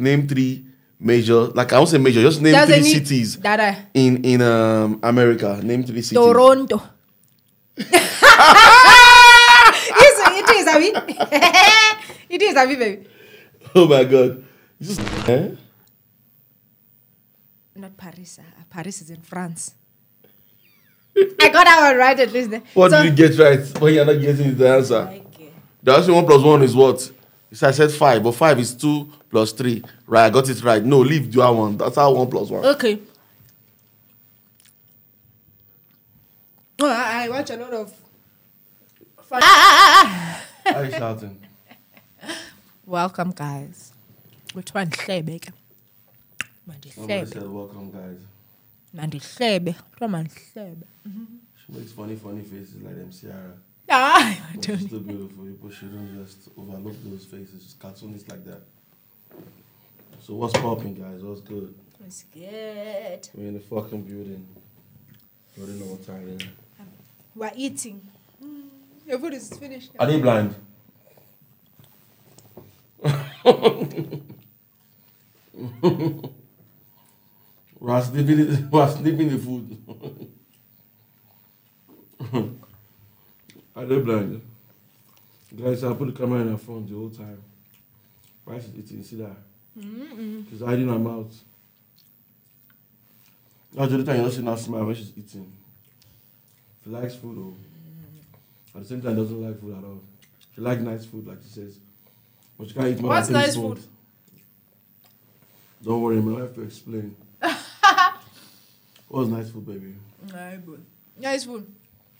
name three major. Like I won't say major. Just name Doesn't three cities Dada. in in um America. Name three cities. Toronto. Yes, it is, Abby. it is, Abby, baby. Oh my god. Is, eh? Not Paris. uh, Paris is in France. I got that one right at least. What So- did you get right when you're not getting the answer? Okay. The answer one plus one is what? So I said five, but five is two plus three. Right, I got it right. No, leave the other one. That's how one plus one. Okay. Oh, I, I watch a lot of. Fun. Ah, ah, ah, ah. Are you shouting? Welcome, guys. Which one? Hlebe. ke? Somebody Mandihlebe. said welcome guys. Mandihlebe. Kuthiwa mandihlebe. She makes funny, funny faces like them Ciara. Ah, I don't she's still beautiful. People shouldn't just overlook those faces. She's cartoonists like that. So what's popping, guys? What's good? It's good. We're in the fucking building. You already know what time it is. We're eating. Mm, Your food is finished. Are they blind? we're sniffing, we're sniffing the food. Are they blind? Guys, I put the camera in her front the whole time. Why is she eating? See that? She's hiding her mouth. That's the only time you don't see her smile when she's eating. She likes food, though. At the same time, doesn't like food at all. She likes nice food, like she says. But she can't eat more What's nice spoons. food? Don't worry, man. I have to explain. What's nice food, baby? Nice food. Nice food.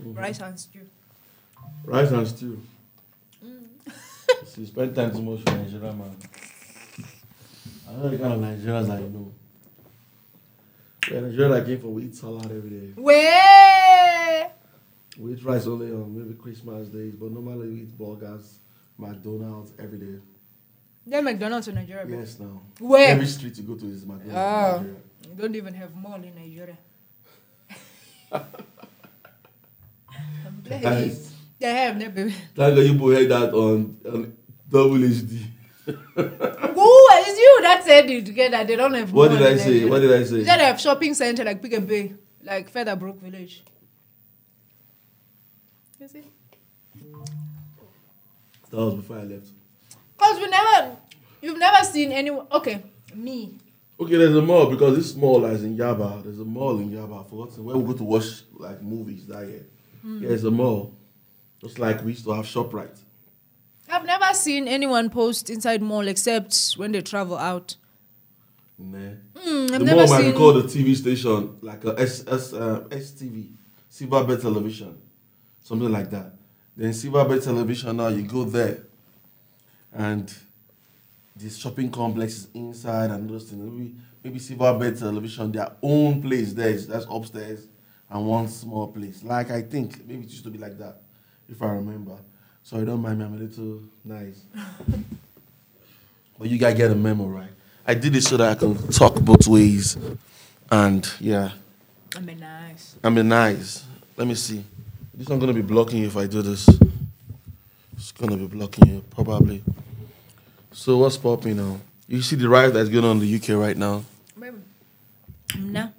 Mm-hmm. Rice and stew. Rice and stew. Mm. See, spend time too much with Nigeria, man. I know the kind of Nigerians you know. Yeah, Nigeria that came from, we eat salad every day. Where? We eat rice only on maybe Christmas days, but normally we eat burgers, McDonald's every day. Then McDonald's in Nigeria. babe. Yes, now. Where? Every street you go to is McDonald's. in Oh. Nigeria. You don't even have mall in Nigeria. Guys, They have, no, baby. thank God you heard that on, on double HD. Who is you that said it together? They don't have What did I say? What did I say? they have shopping center like Pick n Pay, like Featherbrooke Village. You see? That was before I left. Cause we never, you've never seen anyone. Okay, me. Okay, there's a mall because this mall is in Yaba. There's a mall in Yaba. I've forgotten where we go to watch like movies that year. Hmm. Yeah, it's a mall. Just like we used to have ShopRite. I've never seen anyone post inside mall except when they travel out. Nah. Hmm, I've the never mall might seen. be called a TV station, like a S, S, uh, STV, Silverbird Television, something like that. Then Silverbird Television, now you go there, and this shopping complex is inside and those things. Maybe, maybe Silverbird Television, their own place there is that's upstairs and one small place. Like I think maybe it used to be like that, if I remember. So don't mind me, I'm a little nice. but you guys get a memo, right? I did it so that I can talk both ways. And yeah, I mean, nice. I mean nice. Let me see. This one gonna be blocking you if I do this. It's gonna be blocking you, probably. So what's popping now? You see the riot that's going on in the UK right now. Baby. No.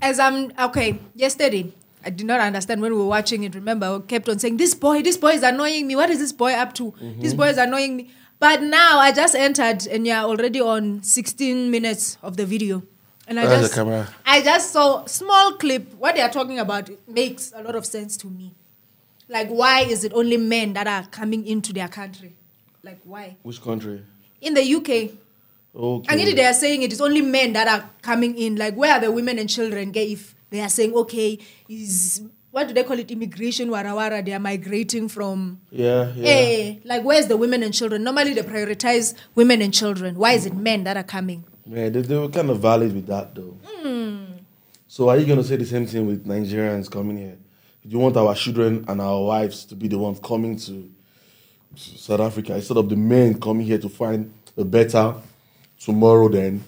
As I'm okay, yesterday I did not understand when we were watching it. Remember, I kept on saying, This boy, this boy is annoying me. What is this boy up to? This mm-hmm. boy is annoying me. But now I just entered and you're already on 16 minutes of the video. And I Where's the just camera? I just saw small clip. What they are talking about makes a lot of sense to me. Like why is it only men that are coming into their country? Like why? Which country? In the UK, Okay. and they are saying it is only men that are coming in. Like, where are the women and children? If they are saying, okay, is what do they call it? Immigration, warawara. They are migrating from. Yeah, yeah. Eh, like, where's the women and children? Normally, they prioritize women and children. Why is it men that are coming? Man, they, they were kind of valid with that though. So are you gonna say the same thing with Nigerians coming here? Do you want our children and our wives to be the ones coming to South Africa instead of the men coming here to find a better tomorrow then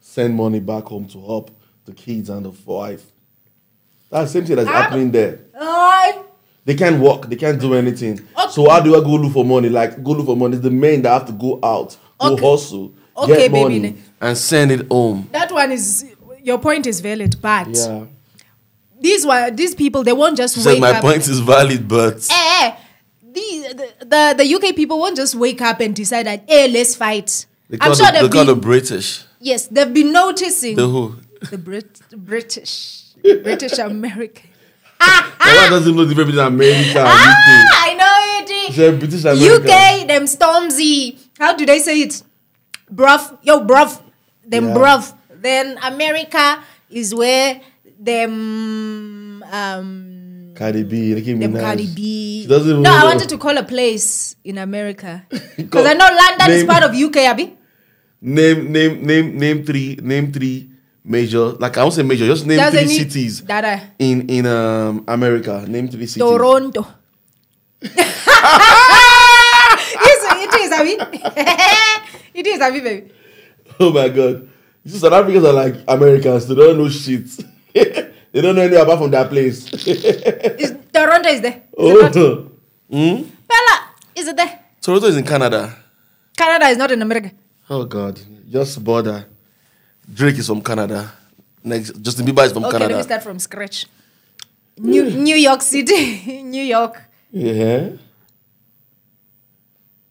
send money back home to help the kids and the wife. That's the same thing that's Ah. happening there. They can't work, they can't do anything. Okay. So how do I go look for money? Like go look for money. It's the men that have to go out, go Okay. hustle Okay, get baby. money, ne. and send it home. That one is your point is valid, but Yeah. these one these people they won't just She said wake my up. point is valid, but Eh, eh, the, the, the UK people won't just wake up and decide that hey let's fight. they I'm sure the, they they've call the British. yes they've been noticing The who? The Brit British British American. Ah, doesn't know the difference between America and ah, I know UK. it. She said British America. UK, them Stormzy. How do they say it? Bruv, yo, bruv, them Yeah. bruv. Then America is where them um Cardi B, Nicki them Minaj. Cardi B. She doesn't no, I wanted to call a place in America because I know London is part of UK. Abi. Name, name, name, name three, name three major. Like I won't say major. Just name Does three cities That in in um America. Name three cities. Toronto. yes, it is, Abi. it is, Abi, baby. Oh my god. See, South Africans are like Americans. They don't know shit. they don't know anything apart from that place. Is, Toronto is there. Is oh. Hmm? Bella, is it there? Toronto is in Canada. Canada is not in America. Oh god. Just border. Drake is from Canada. Next, Justin Bieber is from Okay, let me Canada. start from scratch. New New York City, New York, Yeah.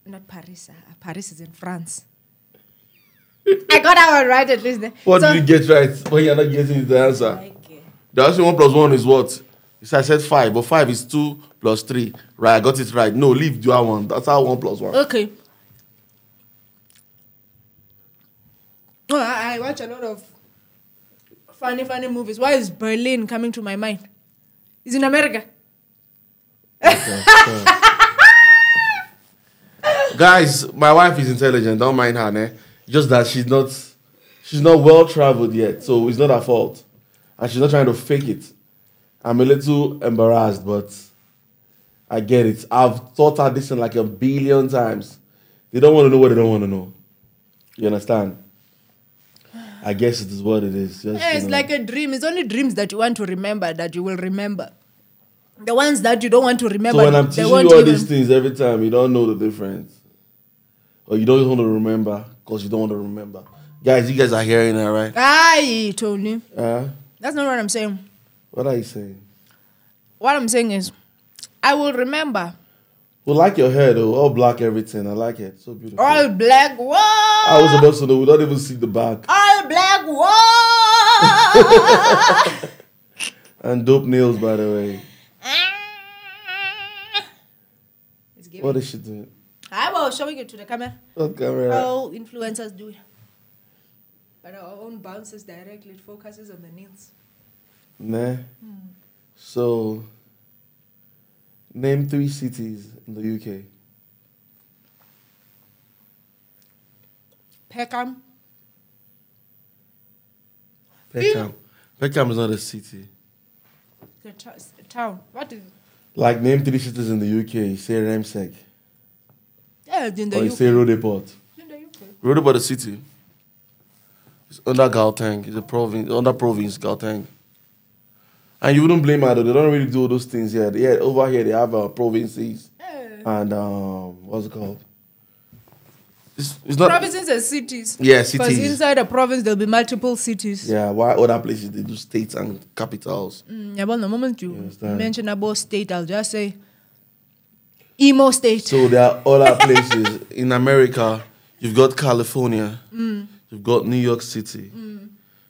not Paris. Uh, Paris is in France. I got that one right at least. What So- did you get right? When you're not getting the answer. Okay. The answer one plus one is what? You said I said five, but five is two plus three. Right, I got it right. No, leave the other one. That's how one plus one. Okay. Oh, I, I watch a lot of funny, funny movies. Why is Berlin coming to my mind? It's in America. Guys, my wife is intelligent. Don't mind her, ne? Just that she's not, she's not well traveled yet, so it's not her fault, and she's not trying to fake it. I'm a little embarrassed, but I get it. I've thought her this in like a billion times. They don't want to know what they don't want to know. You understand? I guess it is what it is. Just, Yeah, you it's know. like a dream. It's only dreams that you want to remember that you will remember. The ones that you don't want to remember, So when I'm teaching you all even. these things every time, you don't know the difference, or you don't want to remember because you don't want to remember. Guys, you guys are hearing that, right? Aye, Tony. Uh, That's not what I'm saying. what are you saying? What I'm saying is, I will remember We like your hair though, all black, everything. I like it, so beautiful. all black wall. I was about to know. We don't even see the back all black wall. and dope nails, by the way. It's. What is she doing? I was showing it to the camera. What camera? All influencers do it. But our own bounces directly, it focuses on the nails. Nah. Hmm. So, name three cities in the UK. Peckham. Peckham. Peckham is not a city. The t- town. What is Like name three cities in the UK. You Say Ramsek. Yeah, it's in the Or you UK. say Roodepoort. In the UK. Roodepoort is a city. It's under Gauteng. It's a province. Under province Gauteng. And you wouldn't blame her though. They don't really do those things here. Yeah, over here they have uh, provinces and um, what's it called? It's, it's not. Provinces and cities. Yeah, Because inside a province, there'll be multiple cities. Yeah, why other places they do states and capitals? Mm, yeah, but the moment you understand? mention about state, I'll just say Imo state. So there are other places in America. You've got California. Mm. You've got New York City.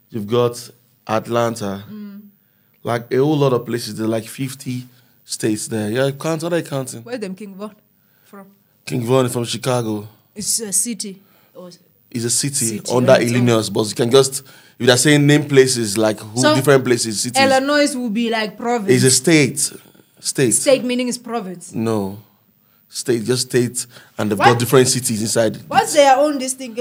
You've got Atlanta. Mm. Like a whole lot of places. There are like fifty states there. Yeah, count. What are they counting? Where them King Von from? King Von is from Chicago. It's a city. Or Is a city, City under. Illinois, but you can just if they're saying name places like who So, different places, cities. Illinois will be like province. It's a state. State. state meaning is province. No. State, just state, and they've What? got different cities inside. What's their own this thing?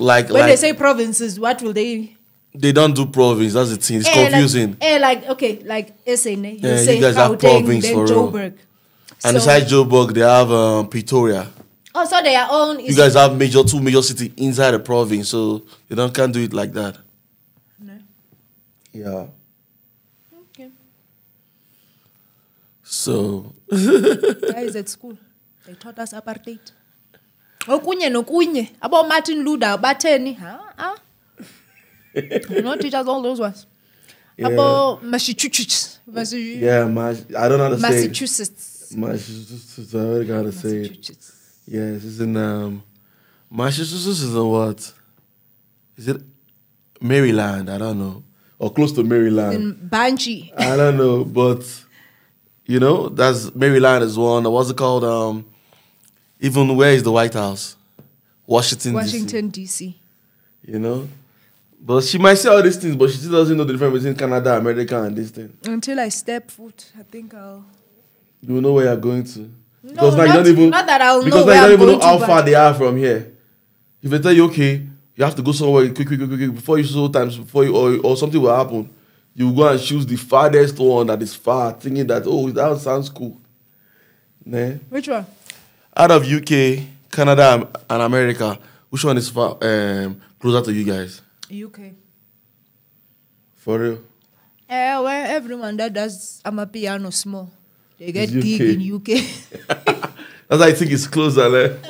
Like, When like they say provinces, what will they? They don't do province. That's the thing. It's Eh, like- confusing. eh, like okay, like SA, ne? you Yeah, you say guys have province then for. Joburg. and So- besides Joburg, they have um, Pretoria. also are own. You guys have major two major city inside the province, so you don't can't do it like that. No. Yeah. Okay. So Guys at school, they taught us apartheid. okunye nokunye abo-martin luther batheni ha ah. You know teachers all those ones Yeah. abo massachusetts Massachusetts. Yeah, my, I don't know how to say it. massachusetts Massachusetts. I already gotta say it. Yes, it's in um, Massachusetts is in what? Is it Maryland? I don't know, or close to Maryland. in banshee I don't know, but you know, that's Maryland is one. What's it called? Um, even where is the White House? Washington. Washington dc You know, but she might say all these things, but she still doesn't know the difference between Canada, America, and this thing. until i step foot i think i'll You will know where you're going to. No, Because now you not- don't even not that I'll because know now you I'm don't even know how far they are from here. If they tell you okay, you have to go somewhere quick, quick, quick, quick, before you so times before you or, or something will happen. You go and choose the farthest one that is far, thinking that oh that sounds cool. Nah. which one Out of UK, Canada, and- and America, which one is far um, closer to you guys? Uk For real? Eh, where everyone that does I'm a piano small they get gig in uk That's why I think it's closer. Like.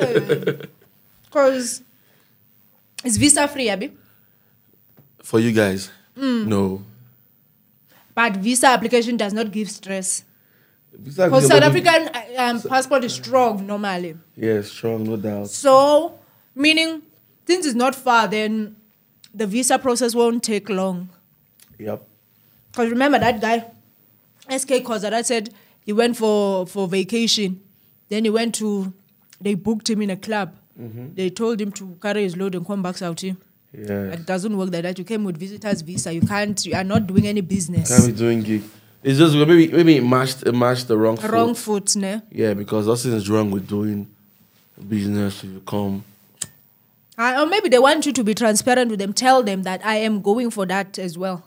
because it's visa free abi For you guys, Mm. no. but visa application does not give stress because south african uh, um, passport is strong normally Yeah, strong, no doubt. So, meaning since it's not far, then the visa process won't take long. Yep. Because remember that guy, SK Khoza, that said he went for, for vacation. Then he went to, they booked him in a club. Mm-hmm. They told him to carry his load and come back South. It Yeah. It doesn't work like that. You came with visitor's visa. You can't, you are not doing any business. Can't be doing gig. It's just maybe maybe it matched it matched the wrong foot. Wrong foot, ne? Yeah, because nothing is wrong with doing business if you come. Uh, or maybe they want you to be transparent with them. Tell them that I am going for that as well.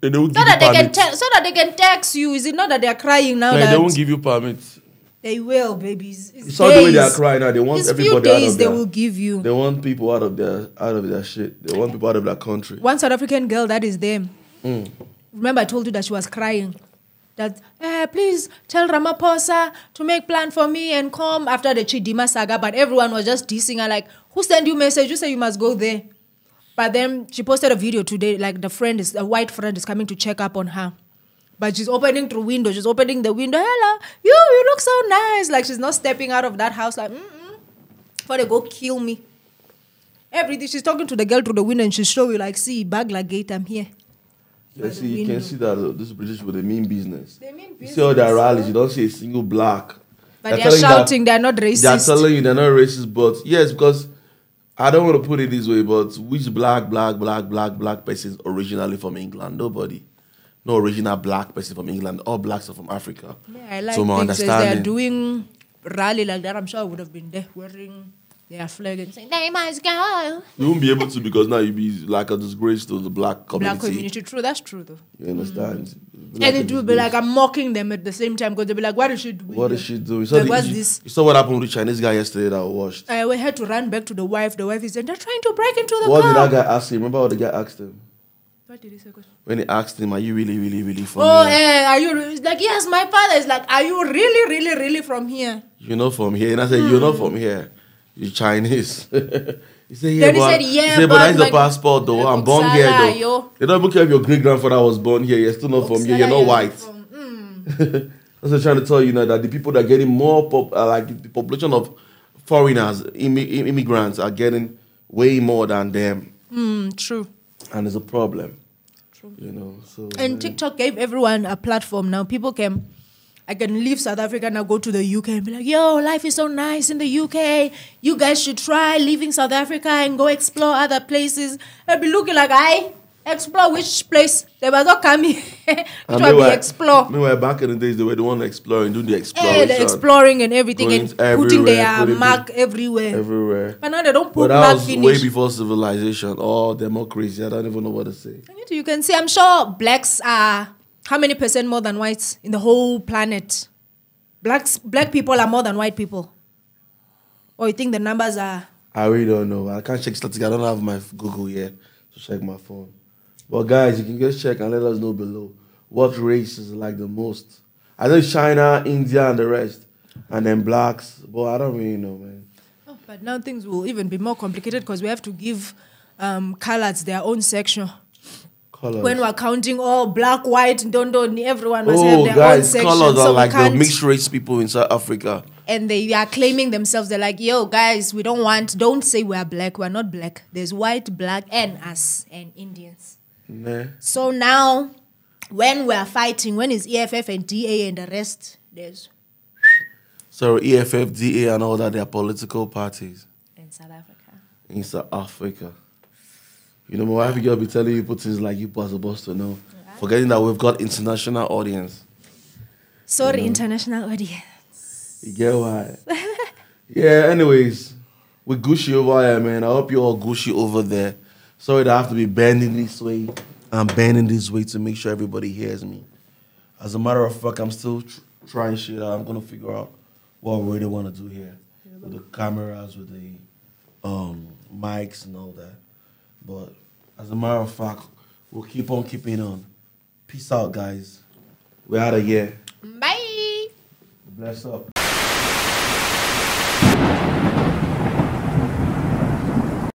They won't so that they can permit. te- so that they can text you. Is it not that they are crying now Like, that they won't give you permits. they will, babies? It's You saw the way they are crying now. They want It's few everybody out days of they their. will give you. They want people out of their out of their shit. They want people out of their country. One South African girl that is them. Mm. Remember, I told you that she was crying. That eh, please tell Ramaphosa to make plan for me and come after the Chidimma saga. But everyone was just dissing her, like, "Who sent you message? You say you must go there." But then she posted a video today, like the friend is a white friend is coming to check up on her. But she's opening through window. She's opening the window. Hello, you, you look so nice. Like she's not stepping out of that house. Like, mm-mm. Before they go kill me. Everything. She's talking to the girl through the window and she's showing you like, see, Bagla Gate, I'm here. See, you can see that uh, this British people they mean business. They mean You see all their business, rallies. You don't see a single black. But They're they're telling you that- shouting, they're not racist. They're telling you they're not racist, but yes, because I don't want to put it this way, but which black, black, black, black, black person is originally from England? Nobody. No original black person from England. All blacks are from Africa. Yeah, I like so my things as they're doing rally like that. I'm sure I would have been there wearing their flag and saying, they must go. you won't be able to because now you'll be like a disgrace to the black community. Black community. True, that's true though. You understand? and it will be like I'm mocking them at the same time because they'll be like, what is she doing? What here?" is she doing? You saw, the, what's you, this? you saw what happened with the Chinese guy yesterday that I watched. I we had to run back to the wife. The wife is saying, they're trying to break into the What did that guy ask him? Remember what the guy asked him? What did he say? When he asked him, Are you really, really, really from Oh, here? eh, are you? Like, yes, my father is like, are you really, really, really from here? You're not from here. And I said, You're not from here. You're Chinese. he said, Yeah, but, said, "Yeah, he said, but, but that's the passport though. I'm born here though. yo. They don't even care if your great grandfather was born here. You're still not from here. You're not white. from- mm. That's what I'm trying to tell you now that the people that are getting more pop, uh, like the population of foreigners, immi- immigrants are getting way more than them, Mm, true. and it's a problem. True. You know, so And. TikTok gave everyone a platform now. People can, I can leave South Africa now, go to the UK and be like, yo, life is so nice in the UK. You guys should try leaving South Africa and go explore other places. I'll be looking like, I explore which place? They were not coming. which And one we meanwhile- explore? Meanwhile, back in the days, they were the one exploring, doing the Yeah, exploration the exploring and everything Going and putting their putting mark everywhere. everywhere. but now they don't But put that mark was finish. way before civilization or democracy. I don't even know what to say. You- You can see, I'm sure blacks are how many percent more than whites in the whole planet? Blacks, black people are more than white people. Or you think the numbers are? I really don't know. I can't check statistics. I don't have my Google here to check my phone. But guys, you can just check and let us know below what race is like the most. I know China, India, and the rest. and then blacks. But I don't really know, man. Oh, but now things will even be more complicated because we have to give um, colors their own section. Colors. When we're counting all black, white, Ndondoni, everyone must have oh, their own guys, section. colors so are like the mixed race people in South Africa. and they are claiming themselves. They're like, "Yo, guys, we don't want. Don't say we're black. We're not black. There's white, black, and us and Indians." Nah. So now, when we're fighting, when is EFF and DA and the rest? There's So EFF, DA, and all that, they are political parties in South Africa. in South Africa. You know, my wife girl be telling you put things like you are supposed to know. Forgetting that we've got international audience. Sorry, international audience. You get why? yeah, anyways, we gushy over here, man. I hope you all gushy over there. Sorry that I have to be bending this way. I'm bending this way to make sure everybody hears me. As a matter of fact, I'm still tr- trying shit out. I'm gonna figure out what we really want to do here with the cameras, with the um, mics, and all that. But as a matter of fact, we'll keep on keeping on. Peace out, guys. We're out of here. Bye. Bless up.